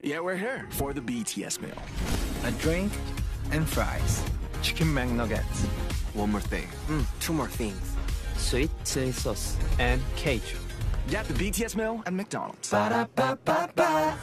Yeah, we're here for the BTS meal. A drink and fries. Chicken McNuggets. One more thing. Mm, two more things. Sweet chili sauce and ketchup. Get the BTS meal at McDonald's. Ba-da-ba-ba-ba.